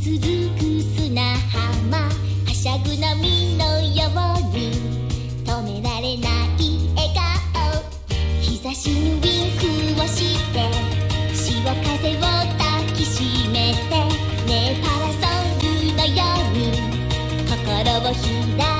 続く砂浜はしゃぐ波のように止められない笑顔。日差しにウィンクをして潮風を抱きしめてねパラソルのように心を開く。